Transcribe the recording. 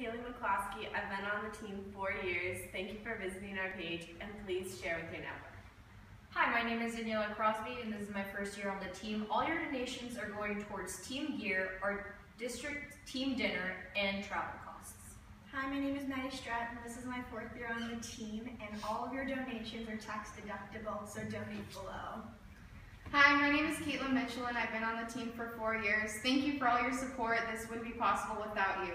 Kaylee McCloskey. I've been on the team four years. Thank you for visiting our page and please share with your network. Hi, my name is Daniela Crosby and this is my first year on the team. All your donations are going towards team gear, our district team dinner, and travel costs. Hi, my name is Maddie Stratton. This is my fourth year on the team, and all of your donations are tax deductible, so donate below. Hi, my name is Caitlin Mitchell and I've been on the team for four years. Thank you for all your support. This wouldn't be possible without you.